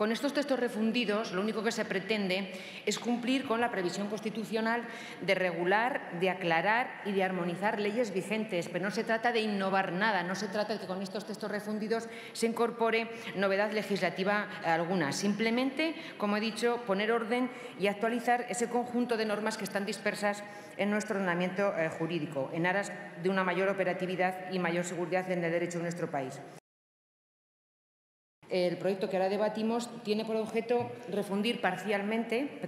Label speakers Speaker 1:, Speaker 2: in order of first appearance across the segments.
Speaker 1: Con estos textos refundidos, lo único que se pretende es cumplir con la previsión constitucional de regular, de aclarar y de armonizar leyes vigentes, pero no se trata de innovar nada, no se trata de que con estos textos refundidos se incorpore novedad legislativa alguna. Simplemente, como he dicho, poner orden y actualizar ese conjunto de normas que están dispersas en nuestro ordenamiento eh, jurídico, en aras de una mayor operatividad y mayor seguridad en el derecho de nuestro país. El proyecto que ahora debatimos tiene por objeto refundir parcialmente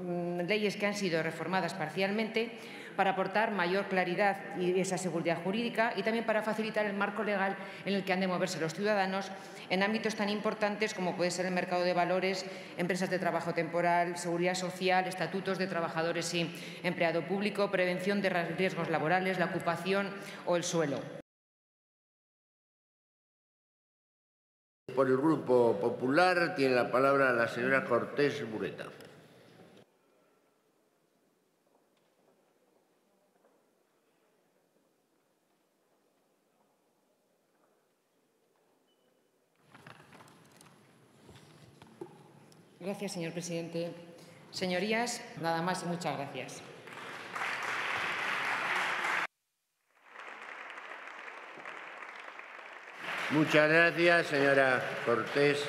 Speaker 1: mm, leyes que han sido reformadas parcialmente para aportar mayor claridad y esa seguridad jurídica y también para facilitar el marco legal en el que han de moverse los ciudadanos en ámbitos tan importantes como puede ser el mercado de valores, empresas de trabajo temporal, seguridad social, estatutos de trabajadores y empleado público, prevención de riesgos laborales, la ocupación o el suelo.
Speaker 2: Por el Grupo Popular tiene la palabra la señora Cortés Bureta.
Speaker 1: Gracias, señor presidente. Señorías, nada más y muchas gracias.
Speaker 2: Muchas gracias, señora Cortés.